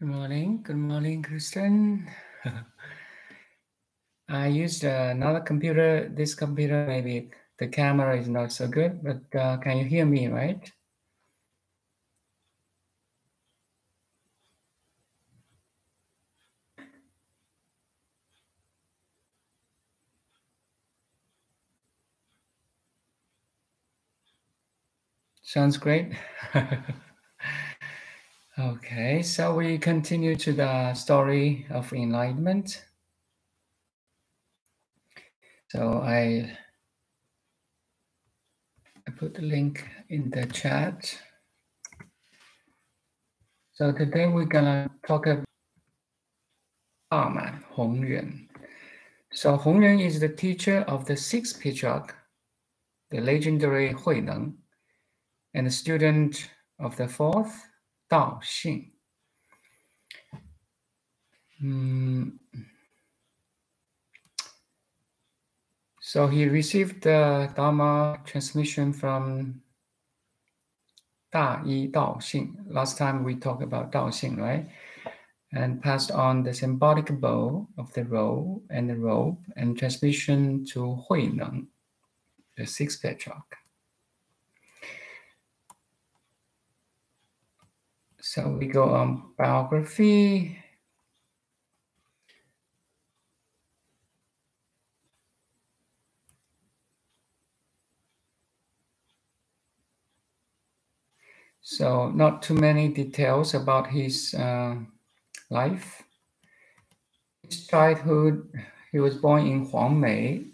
Good morning. Good morning, Kristen. I used another computer. This computer, maybe the camera is not so good, but uh, can you hear me, right? Sounds great. okay, so we continue to the story of enlightenment. So I, I put the link in the chat. So today we're gonna talk about Daman ah, Hongren. So Hongren is the teacher of the sixth patriarch, the legendary Huineng and the student of the fourth, Dao Xing. Mm. So he received the Dharma transmission from Da Yi Dao Xing. Last time we talked about Dao Xing, right? And passed on the symbolic bow of the robe and the robe and transmission to Hui Neng, the sixth patriarch. So we go on biography. So not too many details about his uh, life. His childhood, he was born in Huangmei,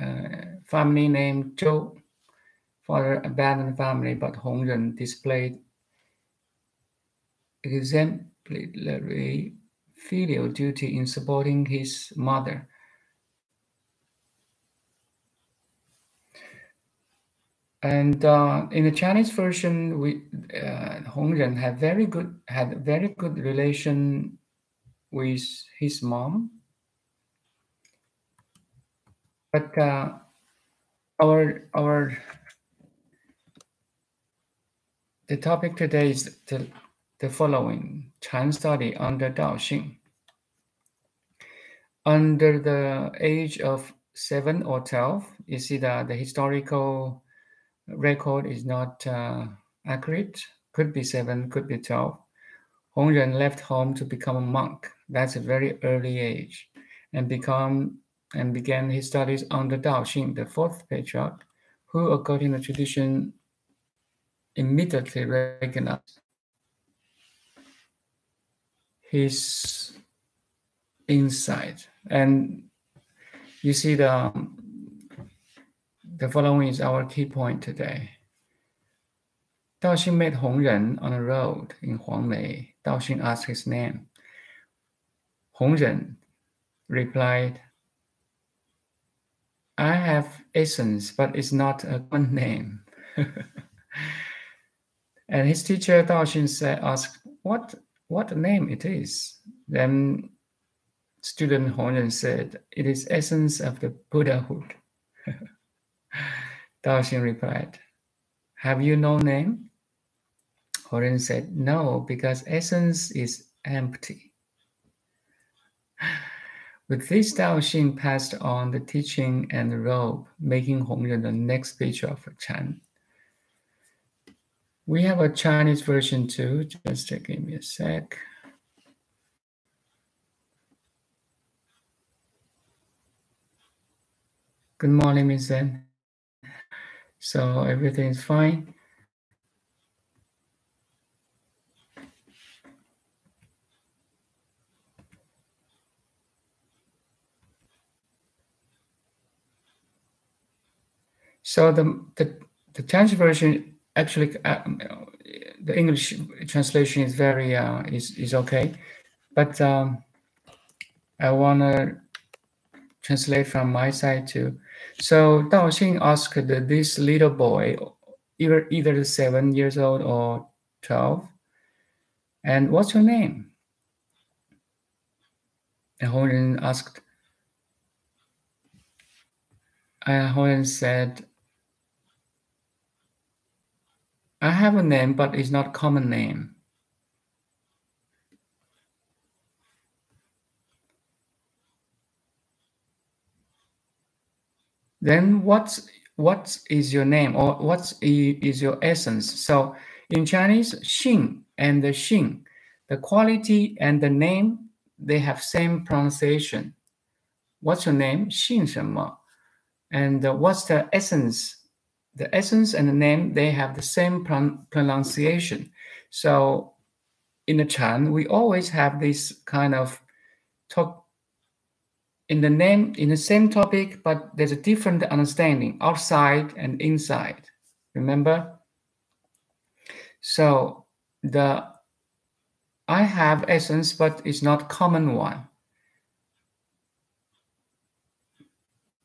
uh, family name Zhou. Father abandoned family, but Hongren displayed exemplary filial duty in supporting his mother. And uh, in the Chinese version, we uh, Hongren had very good had very good relation with his mom, but uh, our our the topic today is the the following Chan study under Dao Xing. Under the age of seven or 12, you see that the historical record is not uh, accurate. Could be seven, could be 12. Hongren left home to become a monk. That's a very early age and become and began his studies under Dao Xing, the fourth patriarch, who, according to tradition, immediately recognized his insight. And you see the the following is our key point today. Dao Xing met Hong Ren on a road in Huangmei. Dao Xing asked his name. Hong Ren replied, I have essence, but it's not a common name. and his teacher Dao Xing said, asked, What what name it is. Then student Hongren said, it is essence of the Buddhahood. Dao Xing replied, have you no name? Hongren said, no, because essence is empty. With this, Dao Xing passed on the teaching and the robe, making Hongren the next picture of Chan. We have a Chinese version too. Just give me a sec. Good morning, Miss Zen. So everything is fine. So the the the Chinese version actually uh, the English translation is very uh, is is okay, but um, I wanna translate from my side too. So Dao Xing asked this little boy, either either seven years old or twelve, and what's your name? And Hongren asked. And Hongren said, I have a name, but it's not common name. Then what's what is your name or what is your essence? So in Chinese, Xing and the Xing, the quality and the name, they have same pronunciation. What's your name? Xing And uh, what's the essence? The essence and the name, they have the same pronunciation. So in the Chan, we always have this kind of talk in the name in the same topic, but there's a different understanding outside and inside. Remember? So the I have essence, but it's not common one.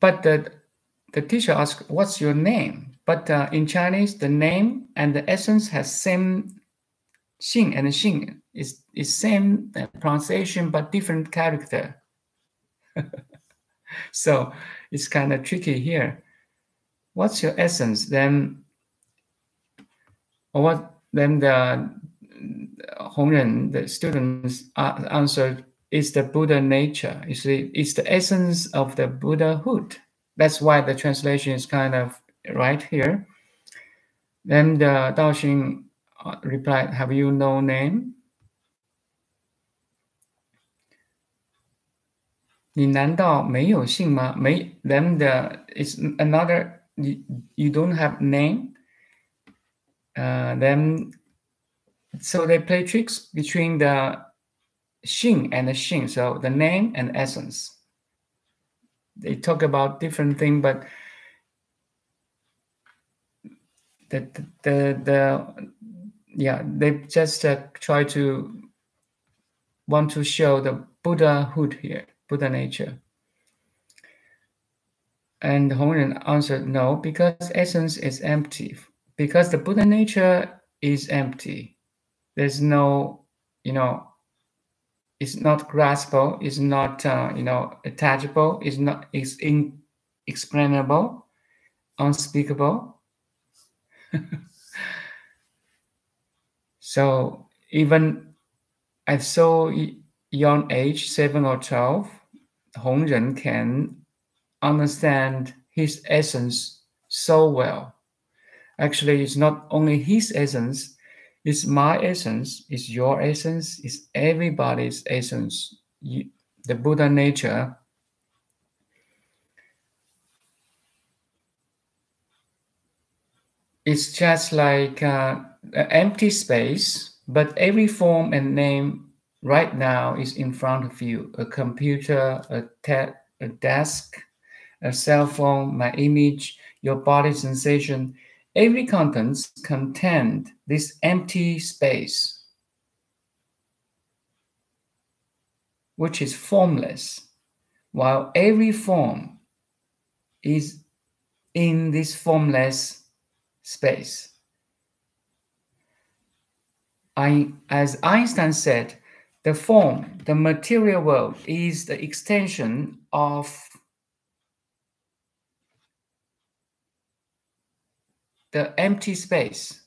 But the the teacher asks, "What's your name?" But uh, in Chinese, the name and the essence has same xing and xing is is same pronunciation but different character. so it's kind of tricky here. What's your essence? Then, or what? Then the Hongren, the students answered, "Is the Buddha nature? You see, it's the essence of the Buddhahood." That's why the translation is kind of right here. Then the Daoxing uh, replied, have you no name? Then the, it's another, you, you don't have name. Uh, then, so they play tricks between the Xing and the Xing, so the name and essence. They talk about different thing, but the the the, yeah they just uh, try to want to show the Buddhahood here. Buddha nature? And Hongren answered, no, because essence is empty. Because the Buddha nature is empty. There's no, you know, it's not graspable, it's not, uh, you know, attachable, it's not, it's inexplainable, unspeakable. so even at so young age, seven or 12, Hongren can understand his essence so well. Actually, it's not only his essence, it's my essence, it's your essence, it's everybody's essence. You, the Buddha nature it's just like uh, empty space, but every form and name right now is in front of you a computer, a, a desk, a cell phone, my image, your body sensation. Every contents contain this empty space, which is formless, while every form is in this formless space. I, as Einstein said, the form, the material world, is the extension of the empty space.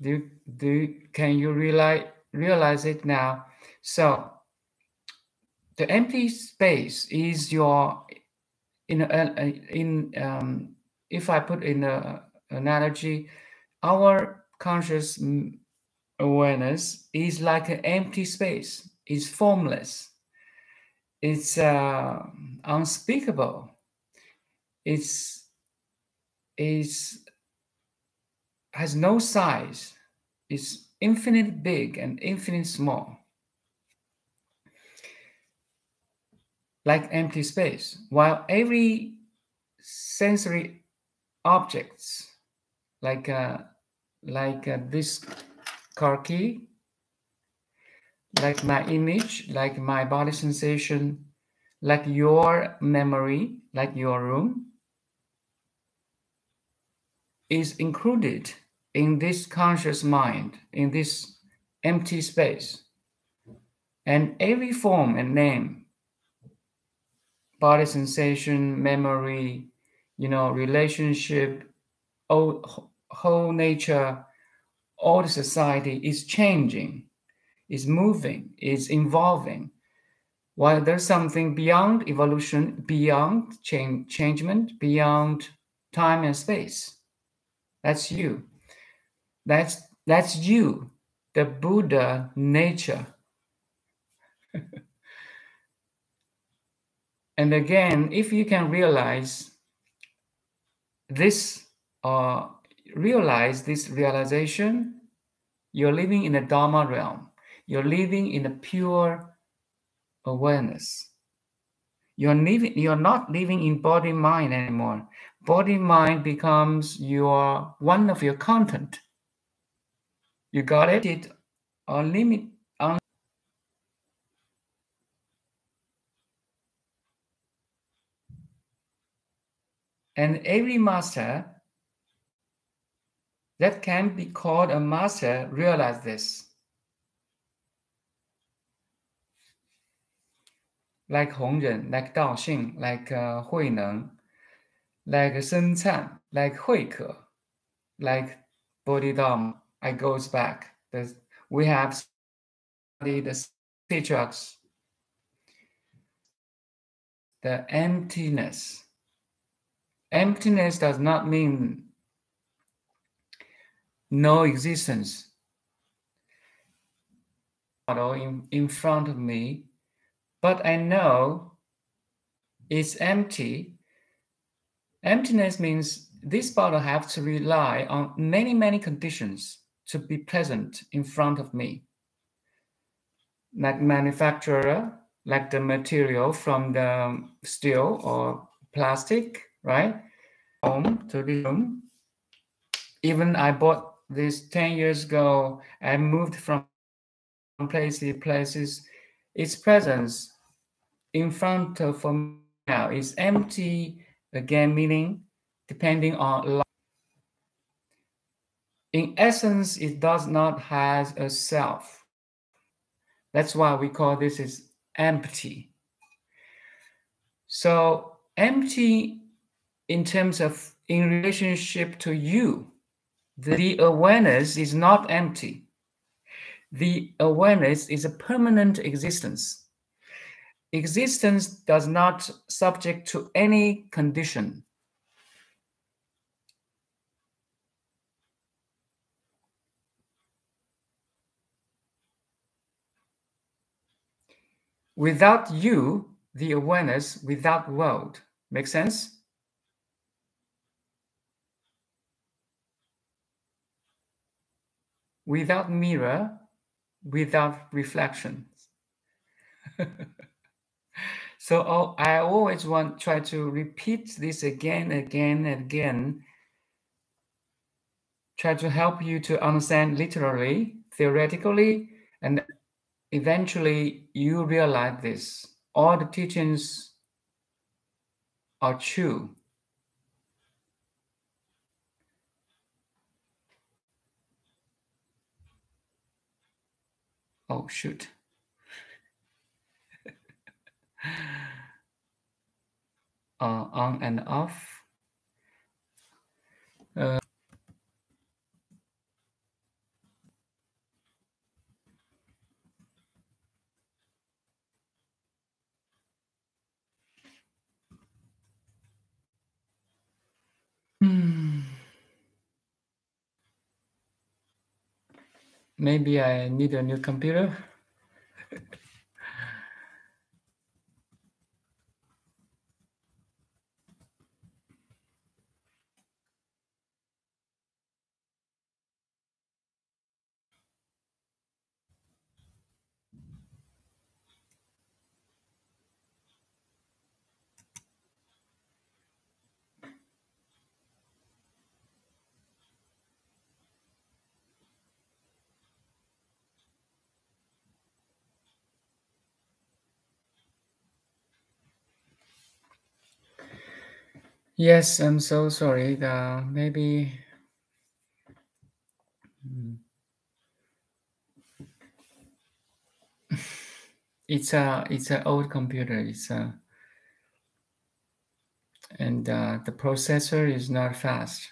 Do, do can you realize realize it now? So the empty space is your in in um, if I put in a analogy, our conscious awareness is like an empty space, it's formless, it's uh, unspeakable, it's, it's has no size, it's infinite big and infinite small. Like empty space, while every sensory objects like uh, like uh, this car key, like my image, like my body sensation, like your memory, like your room, is included in this conscious mind, in this empty space. And every form and name, body sensation, memory, you know, relationship, all, whole nature, all the society is changing, is moving, is evolving. While there's something beyond evolution, beyond change, changement, beyond time and space. That's you. That's that's you, the Buddha nature. And again, if you can realize this uh, realize this realization, you're living in a Dharma realm. You're living in a pure awareness. You're living, you're not living in body mind anymore. Body mind becomes your one of your content. You got it? It un- and every master that can be called a master realize this. Like Hongren, like Dao Xing, like uh, Hui Neng, like Sun Can, like Hui Ke, like Bodhidharma. I goes back. There's, we have studied the patriarchs, the emptiness. Emptiness does not mean no existence in, in front of me, but I know it's empty. Emptiness means this bottle have to rely on many, many conditions to be present in front of me. Like manufacturer, like the material from the steel or plastic, right? Home to the room. Even I bought this 10 years ago, I moved from place to places. Its presence in front of for me now is empty again, meaning depending on life. In essence, it does not have a self. That's why we call this is empty. So empty in terms of in relationship to you the awareness is not empty. The awareness is a permanent existence. Existence does not subject to any condition. Without you, the awareness, without world. Make sense? Without mirror, without reflections. so oh, I always want try to repeat this again, again, and again. Try to help you to understand literally, theoretically, and eventually you realize this. All the teachings are true. Oh, shoot. uh, on and off. Uh, hmm. Maybe I need a new computer. Yes, I'm so sorry. The, maybe hmm. it's a it's an old computer. It's a and uh, the processor is not fast.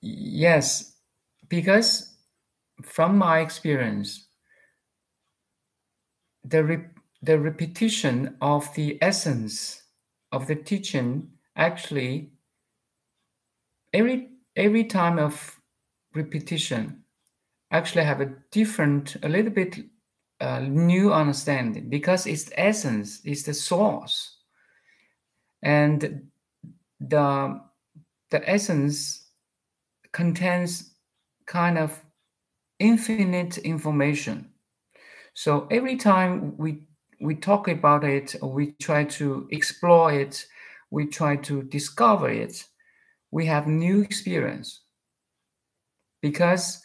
Yes, because from my experience, the re- the repetition of the essence of the teaching actually every every time of repetition actually have a different a little bit uh, new understanding because its essence is the source. And the the essence contains kind of infinite information. So every time we we talk about it we try to explore it we try to discover it we have new experience. Because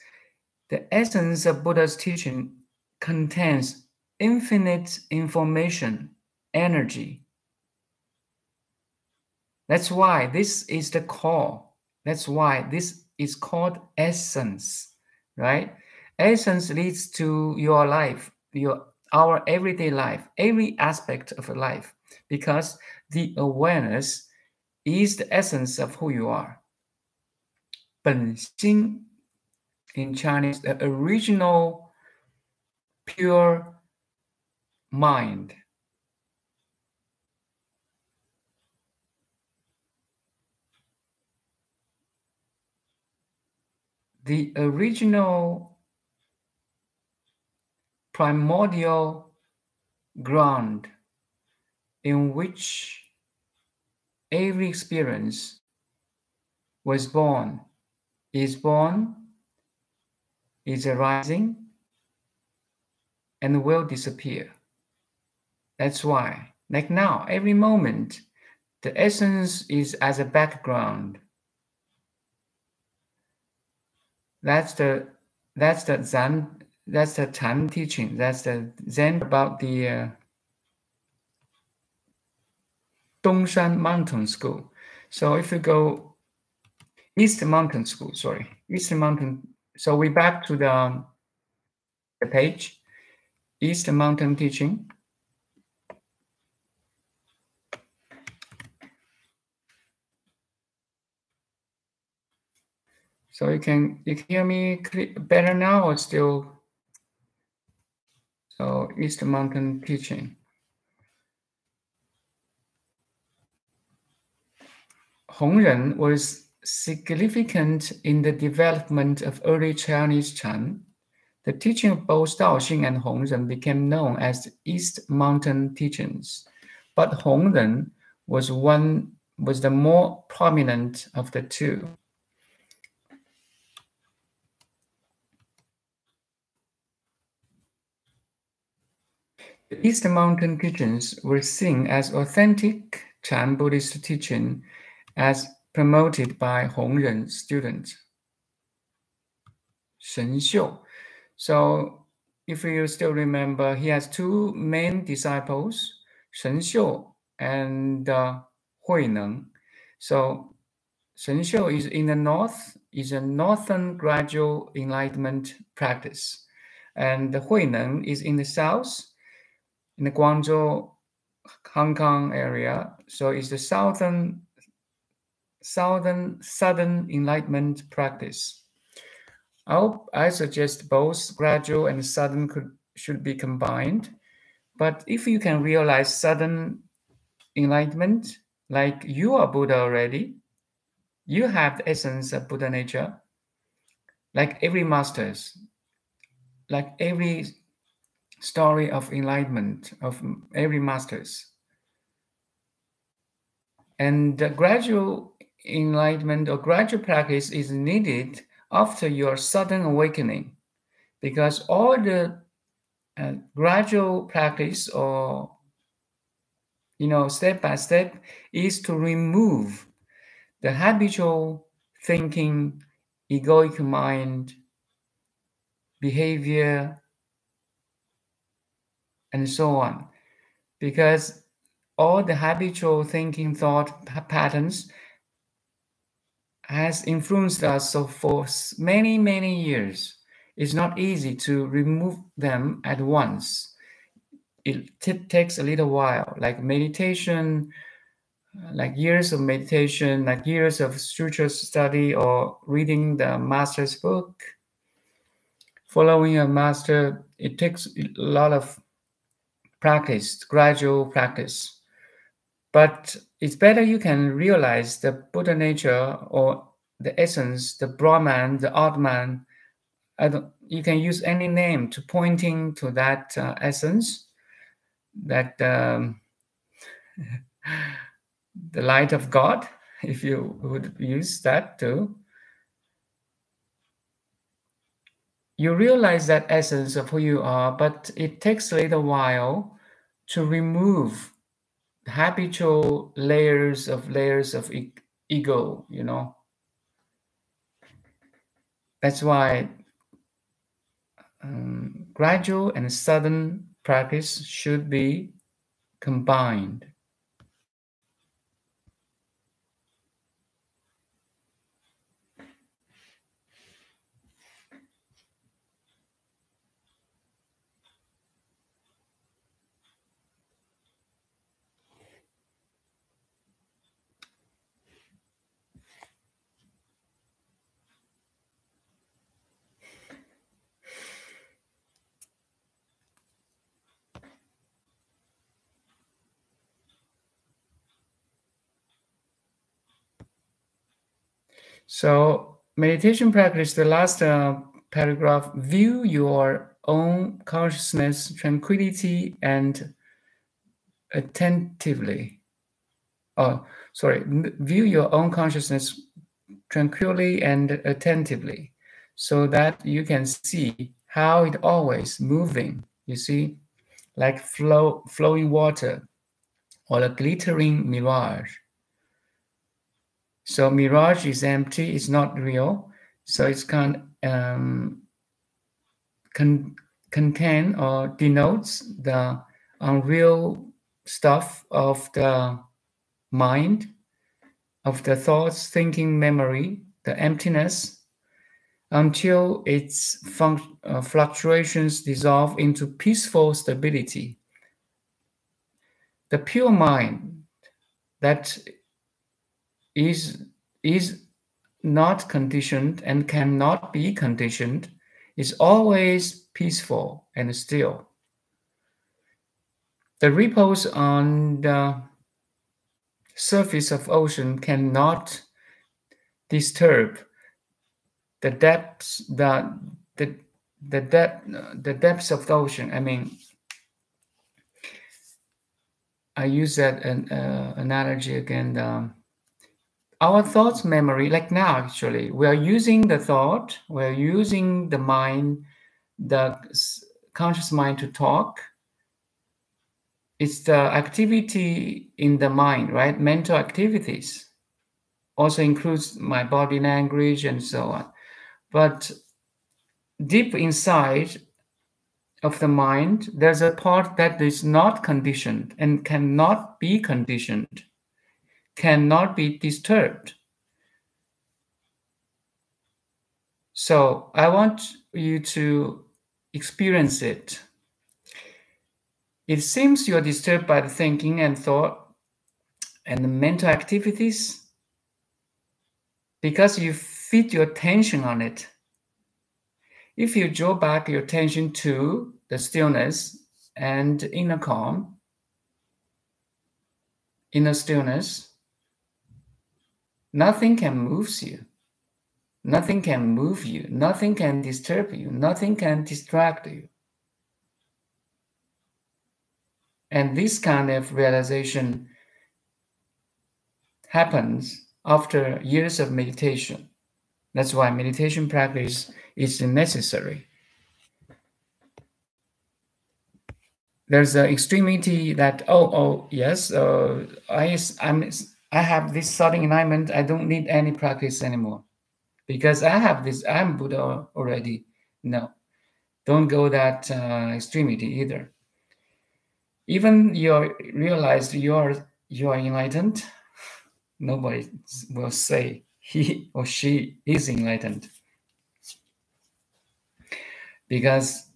the essence of buddha's teaching contains infinite information energy. That's why this is the core. That's why this is called essence right essence leads to your life your our everyday life, every aspect of life, because the awareness is the essence of who you are. 本心 in Chinese, the original pure mind. The original primordial ground in which every experience was born, is born, is arising, and will disappear. That's why, like now, every moment, the essence is as a background. That's the that's the Zen that's the Chan teaching. That's the Zen about the uh, Dongshan Mountain School. So if you go East Mountain School, sorry, East Mountain. So we back to the, um, the page, East Mountain Teaching. So you can you can hear me better now or still so East Mountain teaching. Hongren was significant in the development of early Chinese Chan. The teaching of both Daoxing and Hongren became known as East Mountain teachings, but Hongren was one was the more prominent of the two. The East Mountain teachings were seen as authentic Chan Buddhist teaching as promoted by Hongren students. Shen Xiu. So if you still remember, he has two main disciples, Shen Xiu and uh, Hui Neng. So Shen Xiu is in the north, is a northern gradual enlightenment practice. And Hui Neng is in the south, in the Guangzhou, Hong Kong area. So it's the southern, southern, southern enlightenment practice. I I suggest both gradual and sudden could should be combined. But if you can realize sudden enlightenment, like you are Buddha already, you have the essence of Buddha nature, like every masters, like every story of enlightenment of every masters. And gradual enlightenment or gradual practice is needed after your sudden awakening because all the uh, gradual practice or you know step by step is to remove the habitual thinking egoic mind behavior and so on. Because all the habitual thinking thought patterns has influenced us so for many, many years. It's not easy to remove them at once. It takes a little while, like meditation, uh, like years of meditation, like years of spiritual study, or reading the master's book. Following a master, it takes a lot of practice, gradual practice. But it's better you can realize the Buddha nature or the essence, the Brahman, the Atman. You can use any name to pointing to that uh, essence, that um, the light of God, if you would use that too. You realize that essence of who you are, but it takes a little while to remove habitual layers of layers of e- ego, you know. That's why um, gradual and sudden practice should be combined. So meditation practice, the last uh, paragraph, view your own consciousness, tranquility, and attentively. Oh, sorry, view your own consciousness tranquilly and attentively so that you can see how it always moving. You see, like flow, flowing water or a glittering mirage. So mirage is empty, it's not real. So it's can um, con- contain or denotes the unreal stuff of the mind, of the thoughts, thinking, memory, the emptiness, until its uh, fluctuations dissolve into peaceful stability. The pure mind that is is not conditioned and cannot be conditioned is always peaceful and still. The ripples on the surface of ocean cannot disturb the depths the the the depth the depths of the ocean. I mean, I use that an, uh, analogy again. Um, our thoughts memory like now actually we are using the thought we're using the mind the conscious mind to talk. It's the activity in the mind right? Mental activities. Also includes my body language and so on. But deep inside of the mind there's a part that is not conditioned and cannot be conditioned cannot be disturbed. So I want you to experience it. It seems you are disturbed by the thinking and thought and the mental activities because you feed your attention on it. If you draw back your attention to the stillness and inner calm, inner stillness, Nothing can move you. Nothing can move you. Nothing can disturb you. Nothing can distract you. And this kind of realization happens after years of meditation. That's why meditation practice is necessary. There's an extremity that oh oh yes uh, I I'm I have this sudden enlightenment. I don't need any practice anymore because I have this. I'm Buddha already. No, don't go that uh, extremity either. Even you realize you are you are enlightened, nobody will say he or she is enlightened because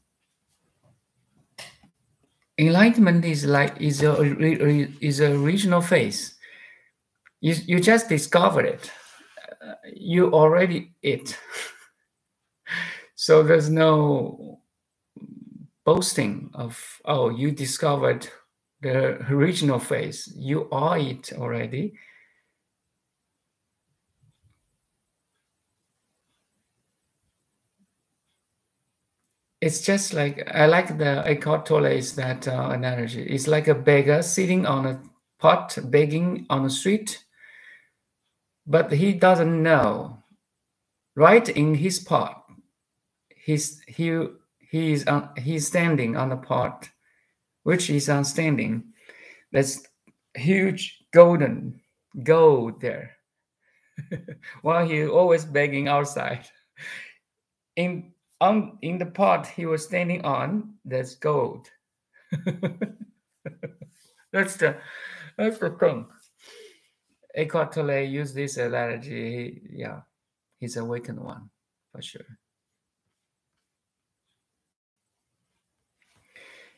enlightenment is like is a is a original face you you just discovered it. You already it. so there's no boasting of oh you discovered the original face. You are it already. It's just like I like the Eckhart Tolle's that uh, analogy. It's like a beggar sitting on a pot begging on the street, but he doesn't know. Right in his pot, he's he he is uh, he's standing on the pot, which is unstanding. That's huge golden gold there, while he always begging outside. In on in the pot he was standing on, there's gold. that's the that's the thing. Eckhart Tolle used this analogy. He, yeah, he's awakened one for sure.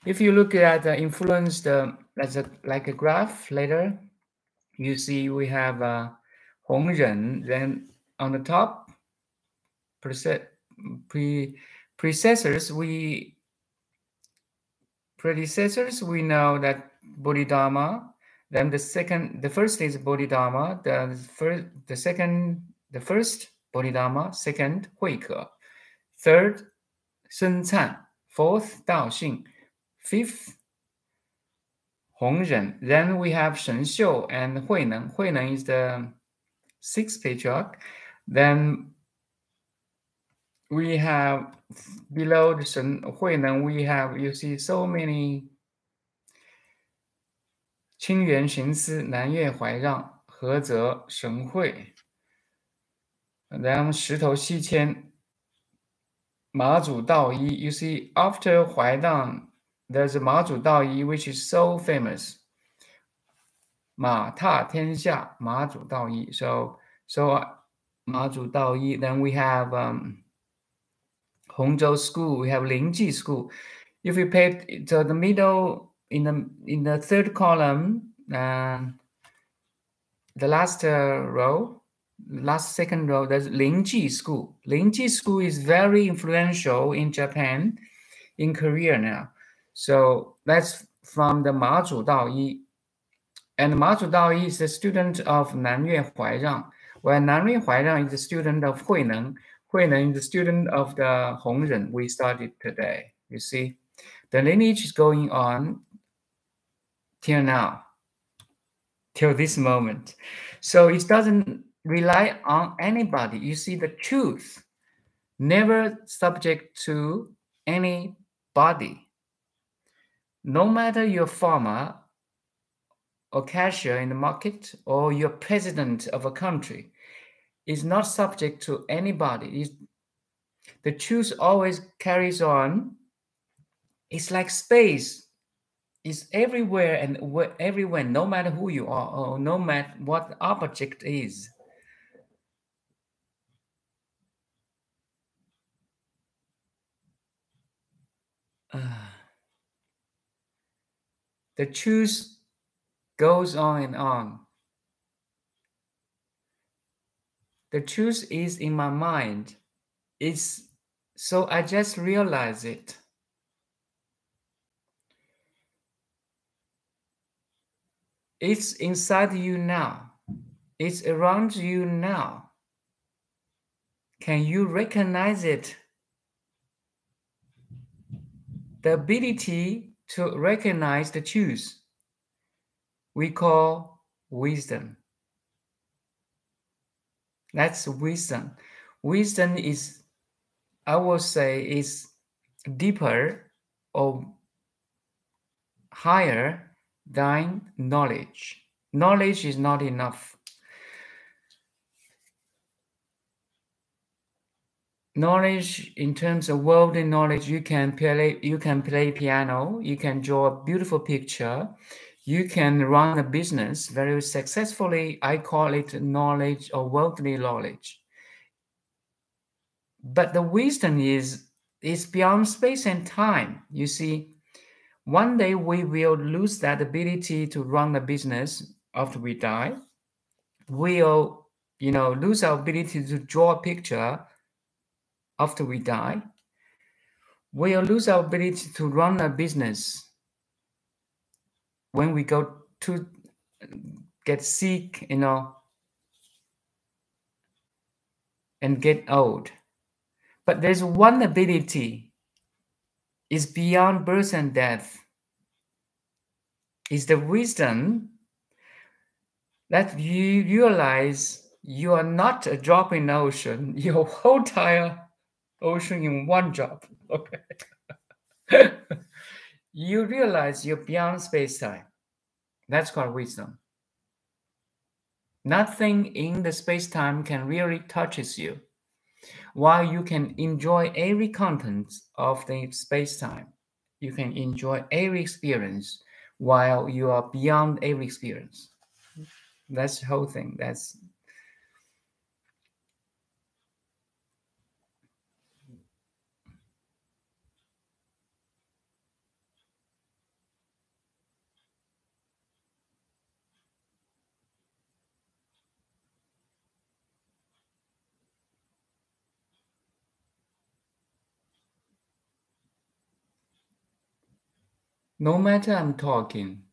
If you look at the influence, the as a like a graph later, you see we have uh, Hong. Then on the top, pre predecessors we predecessors we know that bodhidharma then the second the first is bodhidharma the first the second the first bodhidharma second huike third sun can fourth dao xing fifth Hongren. Then we have Shen Xiu and Huineng. Huineng is the sixth patriarch. Then we have below the Shen Huineng, we have, you see so many 清源寻思，南岳怀让，菏泽神会。然石头西迁，马祖道一。You see, after 怀让，there's 马祖道一，which is so famous。马踏天下，马祖道一。So, so 马祖道一。Then we have、um, 洪州 school，we have 灵济 school。If you pay to the middle in the in the third column, uh, the last uh, row, last second row, there's Linji School. Linji School is very influential in Japan, in Korea now. So that's from the Mazu Daoyi. And Mazu Daoyi is a student of Nanyue Huairang, while Nanyue Huairang is a student of Huineng. Huineng is the student of the Hongren we studied today. You see, the lineage is going on till now, till this moment. So it doesn't rely on anybody. You see, the truth never subject to any body. No matter your farmer or cashier in the market or your president of a country, is not subject to anybody. It's, the truth always carries on. It's like space. It's everywhere and everywhere, no matter who you are or no matter what the object is. Uh, the truth goes on and on. the truth is in my mind. It's so I just realize it. It's inside you now. It's around you now. Can you recognize it? The ability to recognize the truth we call wisdom. That's wisdom. Wisdom is, I will say, is deeper or higher than knowledge. Knowledge is not enough. Knowledge in terms of worldly knowledge, you can play you can play piano, you can draw a beautiful picture, you can run a business very successfully. I call it knowledge or worldly knowledge. But the wisdom is is beyond space and time. You see, one day we will lose that ability to run a business after we die. we'll, you know, lose our ability to draw a picture after we die. We'll lose our ability to run a business when we go to get sick, you know, and get old. But there's one ability is beyond birth and death. Is the wisdom that you realize you are not a drop in the ocean, your whole entire ocean in one drop. Okay. you realize you're beyond space time. That's called wisdom. Nothing in the space time can really touches you, while you can enjoy every content of the space time. You can enjoy every experience while you are beyond every experience. That's the whole thing. That's No matter I'm talking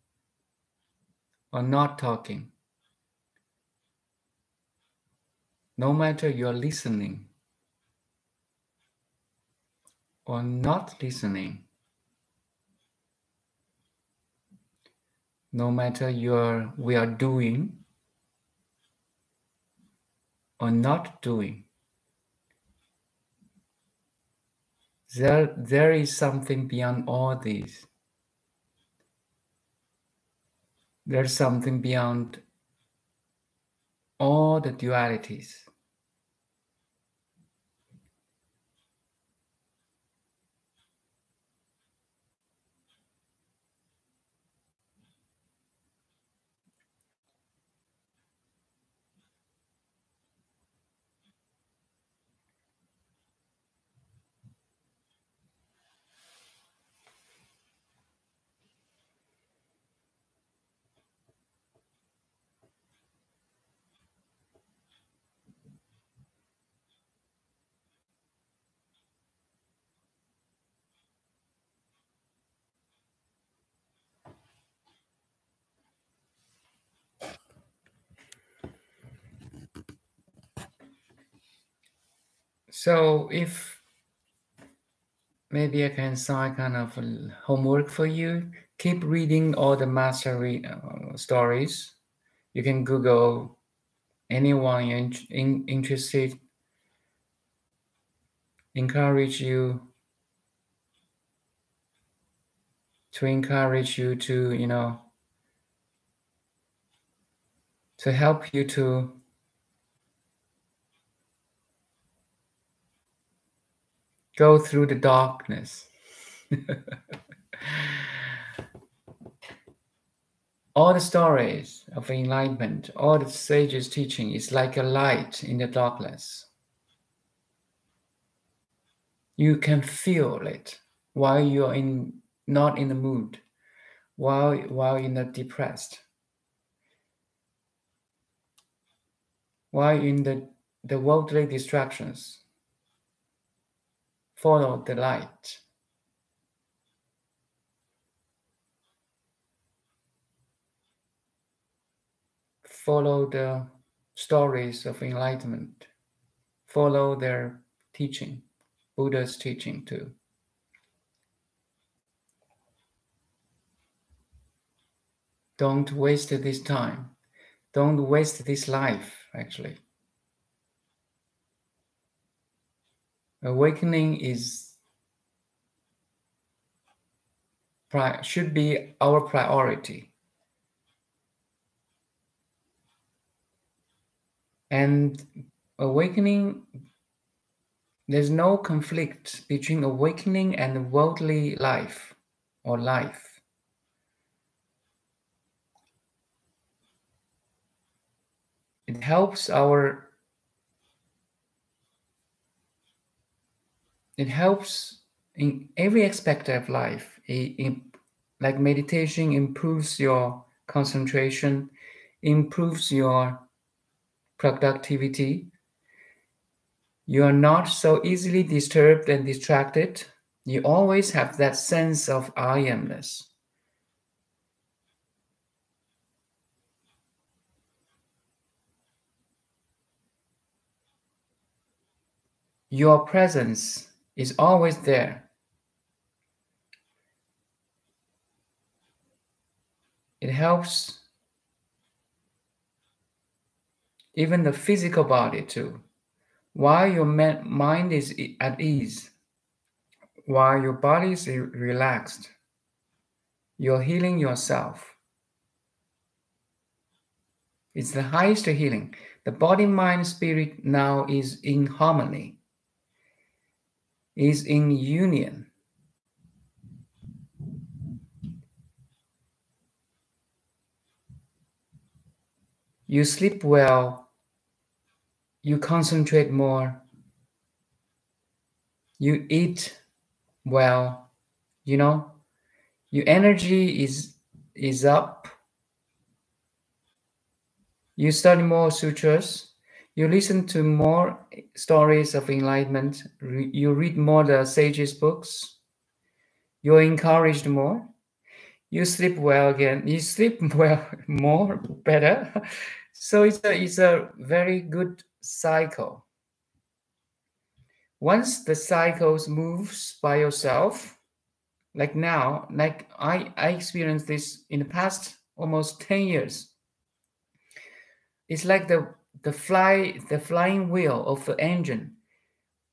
or not talking, no matter you're listening or not listening, no matter you're we are doing or not doing, there there is something beyond all these. There's something beyond all the dualities. So if maybe I can sign kind of homework for you, keep reading all the mastery uh, stories. You can Google anyone in, in, interested. Encourage you to encourage you to you know to help you to go through the darkness. all the stories of enlightenment, all the sages' teaching is like a light in the darkness. You can feel it while you're in not in the mood, while while you're depressed, while in the the worldly distractions follow the light. Follow the stories of enlightenment. Follow their teaching, Buddha's teaching too. Don't waste this time. Don't waste this life, actually. Awakening is should be our priority. And awakening there's no conflict between awakening and worldly life or life. It helps our it helps in every aspect of life. It, it, like meditation improves your concentration, improves your productivity. You are not so easily disturbed and distracted. You always have that sense of I amness. Your presence is always there. It helps even the physical body too. While your mind is at ease, while your body is relaxed, you're healing yourself. It's the highest healing. The body, mind, spirit now is in harmony, is in union. You sleep well you concentrate more, you eat well, you know, your energy is is up. You study more sutras, you listen to more stories of enlightenment, you read more the sages' books, you're encouraged more, you sleep well again, you sleep well more, better. So it's a, it's a very good cycle. Once the cycles moves by yourself, like now, like I, I experienced this in the past almost 10 years. It's like the the fly the flying wheel of the engine.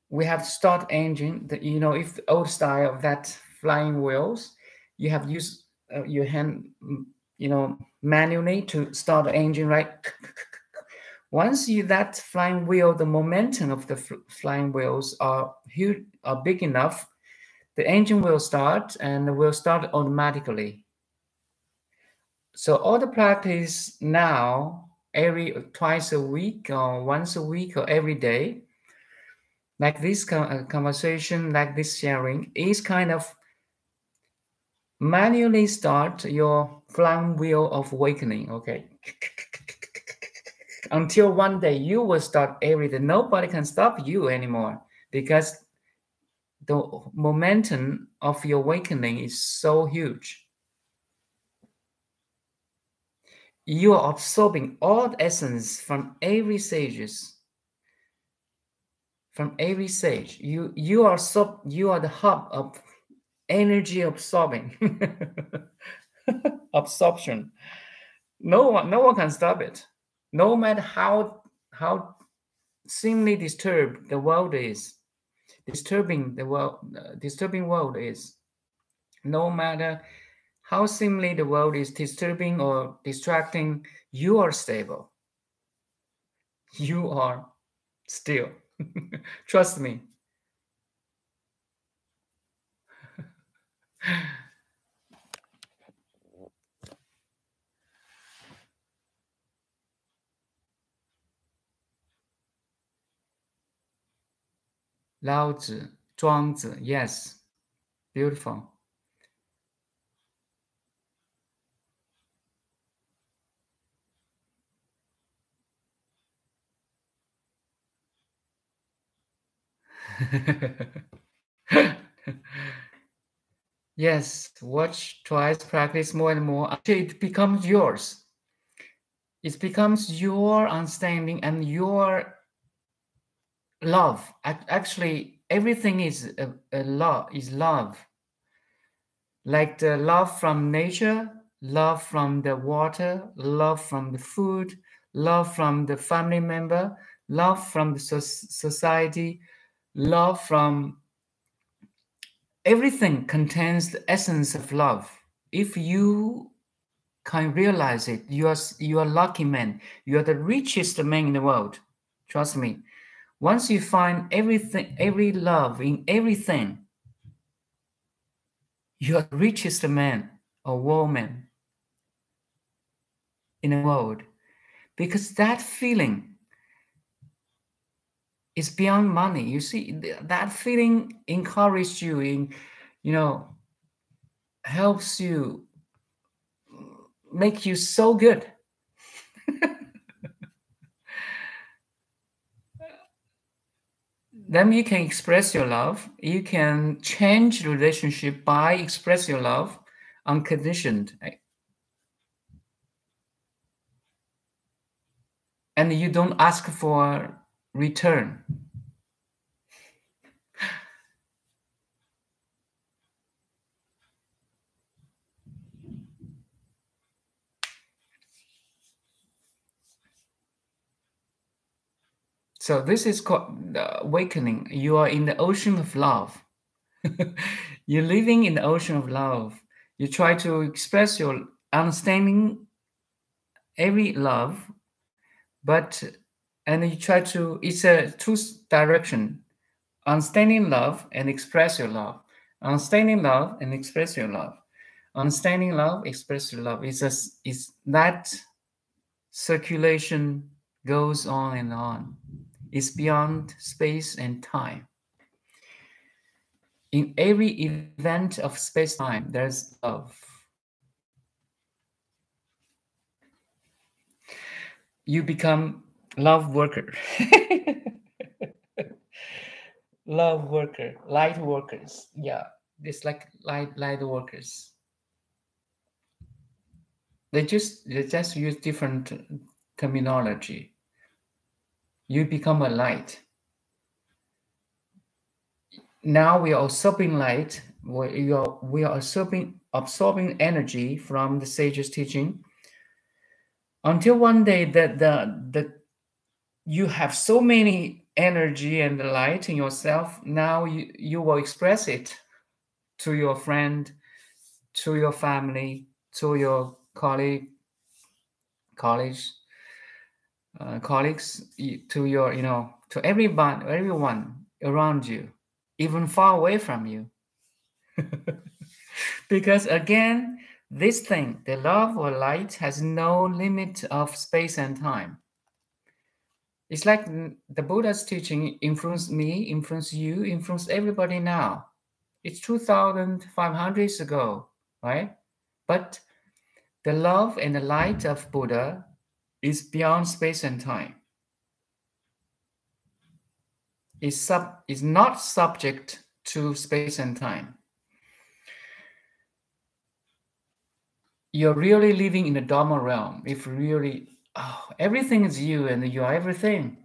We have start engine. The, you know, if old style of that flying wheels, you have used uh, your hand, you know, manually to start the engine, right? Once you that flying wheel, the momentum of the flying wheels are huge, are big enough, the engine will start and will start automatically. So all the practice now, every twice a week or once a week or every day, like this uh, conversation, like this sharing, is kind of manually start your flying wheel of awakening. Okay until one day you will start everything. Nobody can stop you anymore because the momentum of your awakening is so huge. You are absorbing all the essence from every sages. From every sage, you you are so you are the hub of energy absorbing absorption. No one no one can stop it no matter how how seemingly disturbed the world is, disturbing the world, uh, disturbing world is, no matter how seemingly the world is disturbing or distracting, you are stable. You are still. Trust me. Lao Tzu, Zhuangzi, yes, beautiful. yes, watch twice, practice more and more. Until it becomes yours. It becomes your understanding and your love. Actually everything is a, a love is love. Like the love from nature love from the water love from the food love from the family member love from the society love from everything contains the essence of love. If you can realize it you are you are lucky man. You are the richest man in the world. Trust me. Once you find everything, every love in everything, you are the richest man or woman in the world. Because that feeling is beyond money. You see, that feeling encourages you in, you know, helps you make you so good. then you can express your love. You can change relationship by express your love unconditioned. And you don't ask for return. So this is called uh, awakening. You are in the ocean of love. You're living in the ocean of love. You try to express your understanding every love, but and you try to it's a two direction. Understanding love and express your love. Understanding love and express your love. Understanding love, express your love. It's a, is that circulation goes on and on it's beyond space and time. In every event of space time, there's love. You become love worker. love worker, light workers. Yeah, it's like light light workers. They just they just use different terminology you become a light. Now we are absorbing light. We are, we are absorbing, absorbing energy from the sage's teaching until one day that the, the you have so many energy and light in yourself now you, you will express it to your friend to your family to your colleague college uh, colleagues, to your, you know, to everyone, everyone around you, even far away from you. because again, this thing, the love or light, has no limit of space and time. It's like the Buddha's teaching influenced me, influenced you, influenced everybody now. It's 2,500 years ago, right? But the love and the light of Buddha is beyond space and time. Is sub is not subject to space and time. You're really living in the Dharma realm. If really oh, everything is you and you are everything.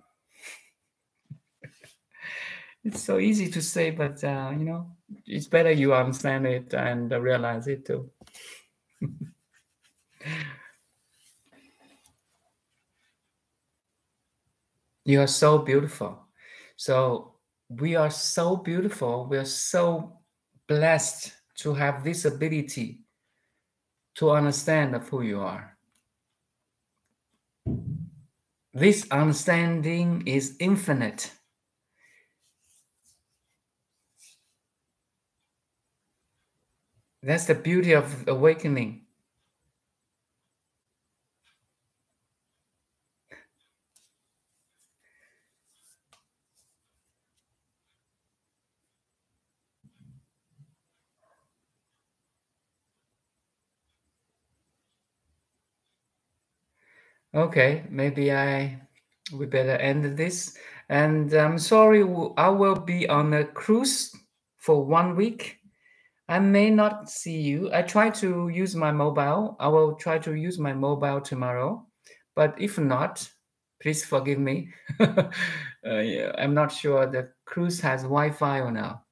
it's so easy to say, but uh, you know, it's better you understand it and realize it too. You are so beautiful. So we are so beautiful. We are so blessed to have this ability to understand of who you are. This understanding is infinite. That's the beauty of awakening. Okay, maybe I we better end this. And I'm sorry, I will be on a cruise for one week. I may not see you. I try to use my mobile. I will try to use my mobile tomorrow. But if not, please forgive me. uh, yeah, I'm not sure the cruise has Wi Fi or not.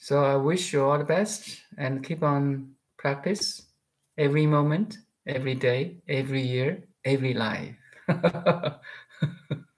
So I wish you all the best and keep on practice every moment, every day, every year, every life.